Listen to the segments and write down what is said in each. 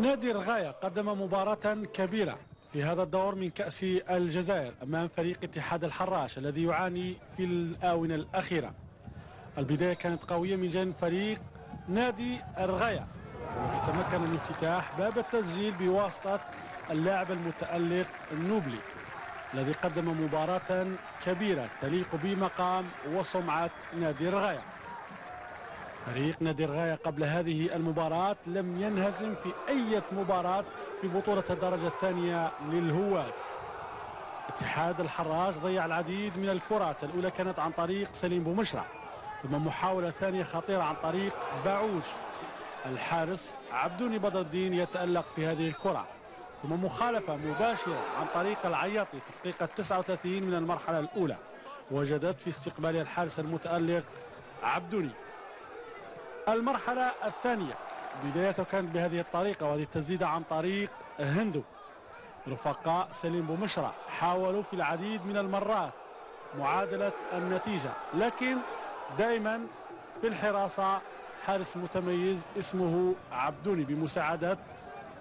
نادي الغاية قدم مباراة كبيرة في هذا الدور من كأس الجزائر أمام فريق اتحاد الحراش الذي يعاني في الآونة الأخيرة. البداية كانت قوية من جانب فريق نادي الغاية تمكن من افتتاح باب التسجيل بواسطة اللاعب المتألق النوبلي الذي قدم مباراة كبيرة تليق بمقام وسمعة نادي الغاية فريق نادي الغاية قبل هذه المباراة لم ينهزم في أي مباراة في بطولة الدرجة الثانية للهواة اتحاد الحراج ضيع العديد من الكرات الأولى كانت عن طريق سليم بومشرع ثم محاولة ثانية خطيرة عن طريق باعوش. الحارس عبدوني بدر الدين يتألق في هذه الكرة ثم مخالفة مباشرة عن طريق العياطي في الدقيقة 39 من المرحلة الأولى. وجدت في استقبال الحارس المتألق عبدوني. المرحلة الثانية. بدايته كانت بهذه الطريقة وهذه التسديدة عن طريق هندو. رفقاء سليم بومشرع حاولوا في العديد من المرات معادلة النتيجة لكن دائما في الحراسة حارس متميز اسمه عبدوني بمساعدة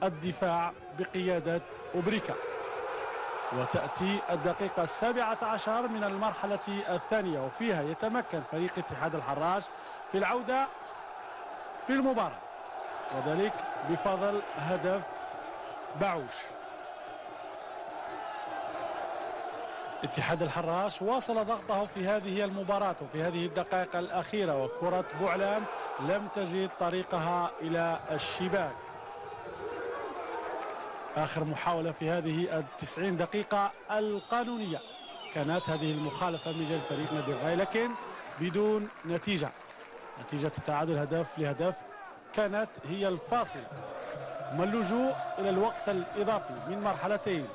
الدفاع بقيادة أوبريكا. وتأتي الدقيقة السابعة عشر من المرحلة الثانية وفيها يتمكن فريق اتحاد الحراج في العودة في المباراة. وذلك بفضل هدف بعوش. اتحاد الحراش واصل ضغطه في هذه المباراة وفي هذه الدقائق الأخيرة وكرة بوعلام لم تجد طريقها إلى الشباك. آخر محاولة في هذه التسعين دقيقة القانونية. كانت هذه المخالفة من جانب فريق نادي الغاية لكن بدون نتيجة. نتيجة التعادل هدف لهدف كانت هي الفاصلة. ثم اللجوء إلى الوقت الإضافي من مرحلتين.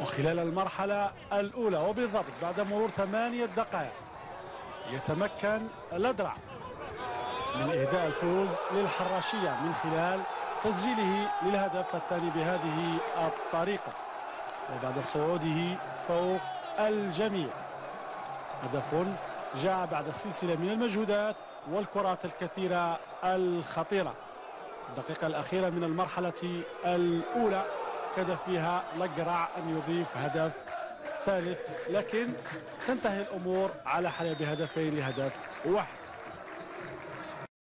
وخلال المرحلة الأولى وبالضبط بعد مرور ثمانية دقائق يتمكن الأدرع من إهداء الفوز للحراشية من خلال تسجيله للهدف الثاني بهذه الطريقة. وبعد صعوده فوق الجميع. هدف جاء بعد سلسلة من المجهودات والكرات الكثيرة الخطيرة. الدقيقة الأخيرة من المرحلة الأولى. كاد فيها لقرع أن يضيف هدف ثالث لكن تنتهي الأمور على حلب هدفين لهدف واحد.